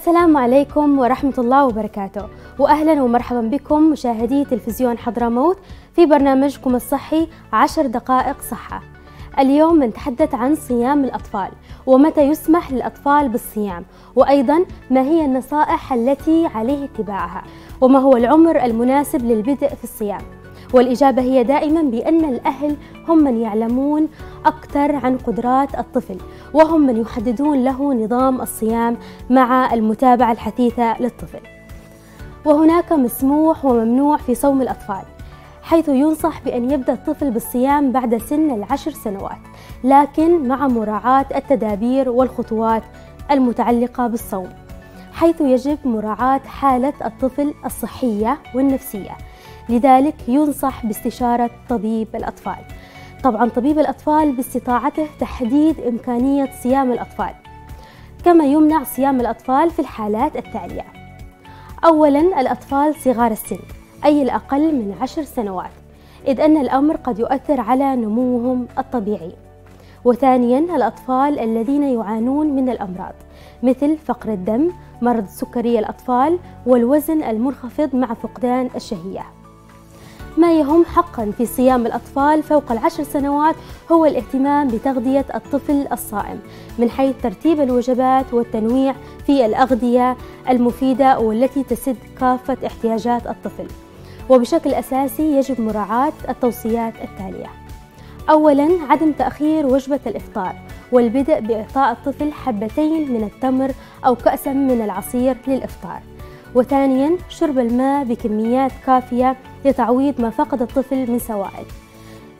السلام عليكم ورحمة الله وبركاته. وأهلا ومرحبا بكم مشاهدي تلفزيون حضرموت في برنامجكم الصحي عشر دقائق صحة. اليوم نتحدث عن صيام الأطفال ومتى يسمح للأطفال بالصيام وأيضا ما هي النصائح التي عليه اتباعها وما هو العمر المناسب للبدء في الصيام. والإجابة هي دائما بأن الأهل هم من يعلمون أكثر عن قدرات الطفل وهم من يحددون له نظام الصيام مع المتابعة الحثيثة للطفل. وهناك مسموح وممنوع في صوم الأطفال حيث ينصح بأن يبدأ الطفل بالصيام بعد سن العشر سنوات لكن مع مراعاة التدابير والخطوات المتعلقة بالصوم حيث يجب مراعاة حالة الطفل الصحية والنفسية. لذلك ينصح باستشارة طبيب الأطفال. طبعا طبيب الأطفال باستطاعته تحديد إمكانية صيام الأطفال كما يمنع صيام الأطفال في الحالات التالية. أولا الأطفال صغار السن أي الأقل من عشر سنوات إذ أن الأمر قد يؤثر على نموهم الطبيعي. وثانيا الأطفال الذين يعانون من الأمراض مثل فقر الدم مرض سكري الأطفال والوزن المنخفض مع فقدان الشهية. ما يهم حقا في صيام الأطفال فوق العشر سنوات هو الاهتمام بتغذية الطفل الصائم من حيث ترتيب الوجبات والتنويع في الأغذية المفيدة والتي تسد كافة احتياجات الطفل. وبشكل أساسي يجب مراعاة التوصيات التالية. أولا عدم تأخير وجبة الإفطار والبدء بإعطاء الطفل حبتين من التمر أو كأسا من العصير للإفطار. وثانيا شرب الماء بكميات كافية لتعويض ما فقد الطفل من سوائل.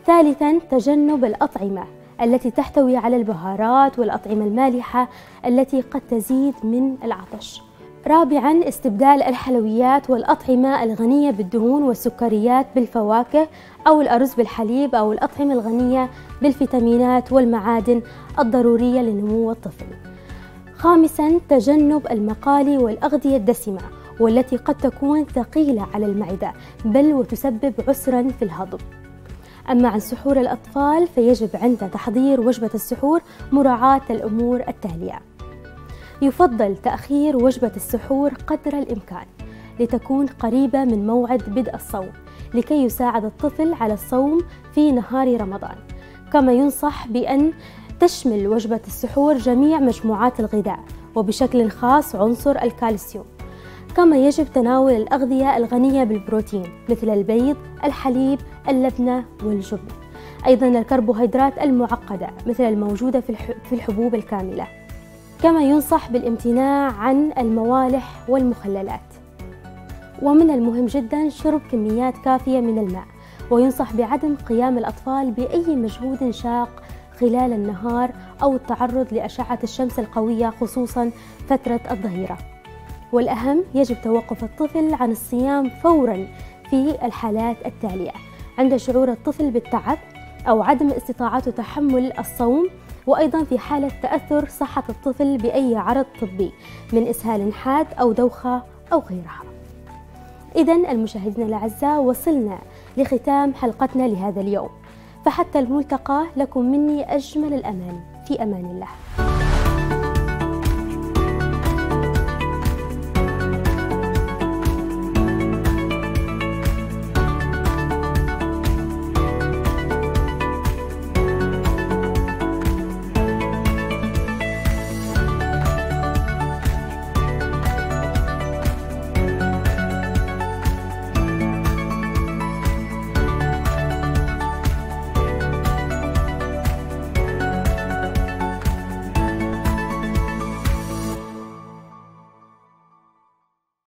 ثالثا تجنب الأطعمة التي تحتوي على البهارات والأطعمة المالحة التي قد تزيد من العطش. رابعا استبدال الحلويات والأطعمة الغنية بالدهون والسكريات بالفواكه أو الأرز بالحليب أو الأطعمة الغنية بالفيتامينات والمعادن الضرورية لنمو الطفل. خامسا تجنب المقالي والأغذية الدسمة والتي قد تكون ثقيلة على المعدة بل وتسبب عسرا في الهضم. أما عن سحور الأطفال فيجب عند تحضير وجبة السحور مراعاة الأمور التالية يفضل تأخير وجبة السحور قدر الإمكان لتكون قريبة من موعد بدء الصوم لكي يساعد الطفل على الصوم في نهار رمضان. كما ينصح بأن تشمل وجبة السحور جميع مجموعات الغذاء وبشكل خاص عنصر الكالسيوم. كما يجب تناول الأغذية الغنية بالبروتين مثل البيض، الحليب، اللبنة والجبن. أيضا الكربوهيدرات المعقدة مثل الموجودة في الحبوب الكاملة. كما ينصح بالامتناع عن الموالح والمخللات. ومن المهم جدا شرب كميات كافية من الماء وينصح بعدم قيام الأطفال بأي مجهود شاق خلال النهار أو التعرض لأشعة الشمس القوية خصوصا فترة الظهيرة. والأهم يجب توقف الطفل عن الصيام فورا في الحالات التالية. عند شعور الطفل بالتعب أو عدم استطاعته تحمل الصوم وأيضا في حالة تأثر صحة الطفل بأي عرض طبي من إسهال حاد أو دوخة أو غيرها. إذا المشاهدين الأعزاء وصلنا لختام حلقتنا لهذا اليوم. فحتى الملتقى لكم مني أجمل الأمان. في أمان الله.